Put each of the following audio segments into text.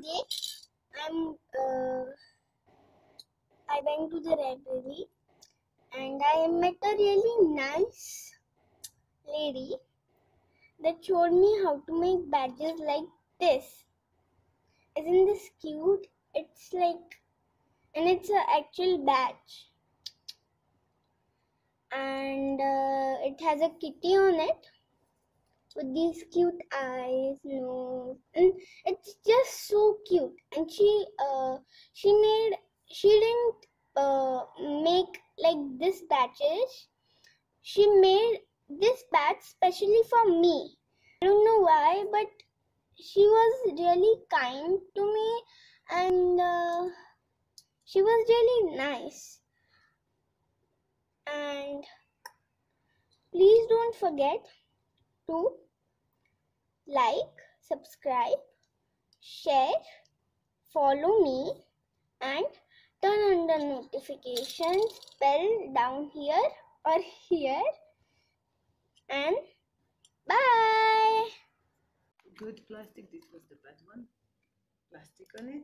today I'm uh, I went to the library and I met a really nice lady that showed me how to make badges like this. Isn't this cute? It's like and it's an actual badge and uh, it has a kitty on it with these cute eyes nose and it's just so cute. And she uh she made she didn't uh make like this batches. She made this batch specially for me. I don't know why but she was really kind to me and uh, she was really nice. And please don't forget to like, subscribe, share, follow me, and turn on the notifications bell down here or here. And bye. Good plastic. This was the bad one. Plastic on it.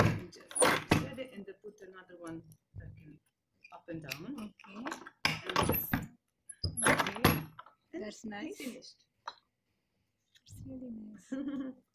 And just set it and then put another one that can up and down. Okay, And just okay. and That's nice. Finished. It's really nice.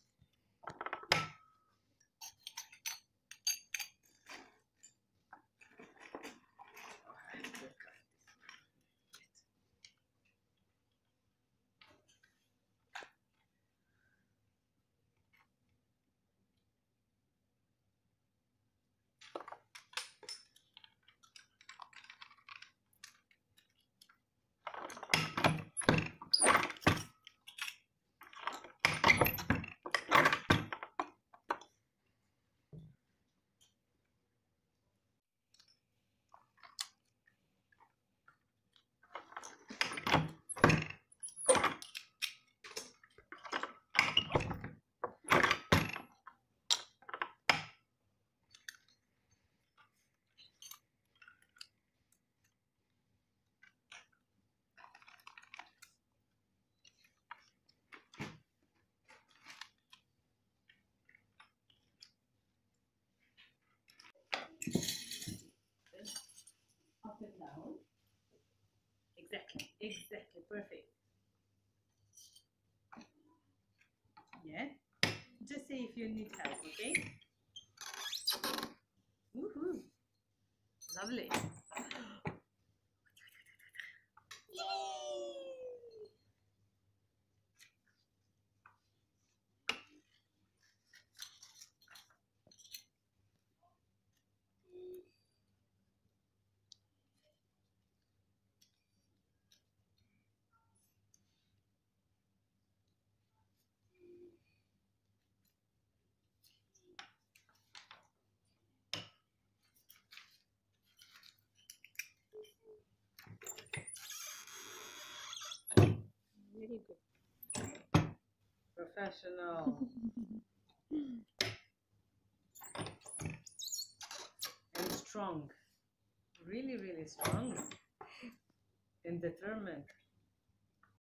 Exactly, exactly, perfect. Yeah, just say if you need help, okay? Woohoo! Lovely. Professional. and strong. Really, really strong. And determined.